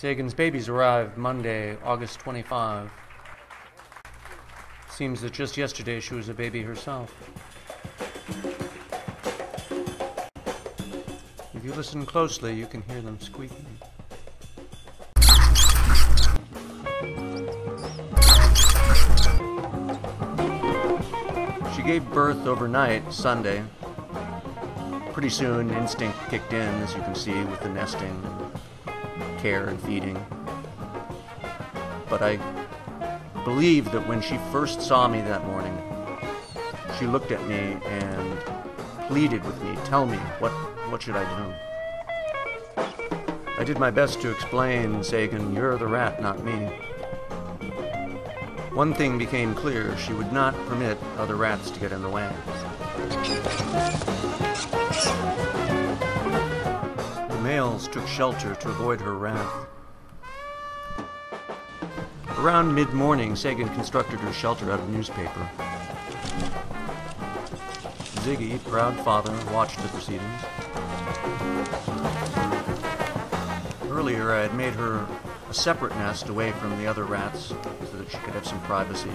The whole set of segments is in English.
Sagan's babies arrived Monday, August 25. Seems that just yesterday she was a baby herself. If you listen closely, you can hear them squeaking. She gave birth overnight, Sunday. Pretty soon, instinct kicked in, as you can see, with the nesting, care, and feeding. But I believe that when she first saw me that morning, she looked at me and pleaded with me, tell me, what, what should I do? I did my best to explain, Sagan, you're the rat, not me. One thing became clear, she would not permit other rats to get in the way. Males took shelter to avoid her wrath. Around mid-morning, Sagan constructed her shelter out of newspaper. Ziggy, proud father, watched the proceedings. Earlier, I had made her a separate nest away from the other rats so that she could have some privacy,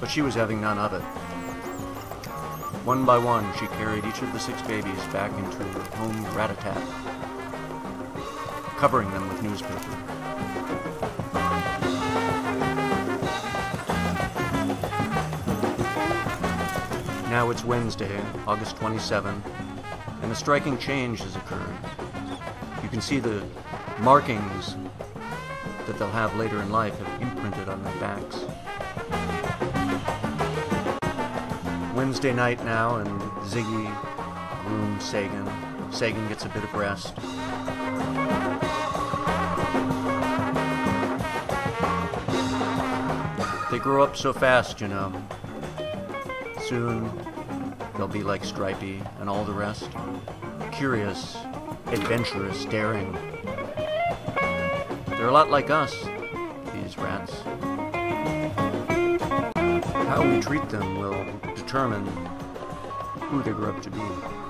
but she was having none of it. One by one, she carried each of the six babies back into her home rat-a-tat, covering them with newspaper. Now it's Wednesday, August 27, and a striking change has occurred. You can see the markings that they'll have later in life have imprinted on their backs. Wednesday night now, and Ziggy grooms Sagan. Sagan gets a bit of rest. They grow up so fast, you know. Soon, they'll be like Stripey and all the rest. Curious, adventurous, daring. They're a lot like us, these rats. How we treat them will determine who they grow up to be.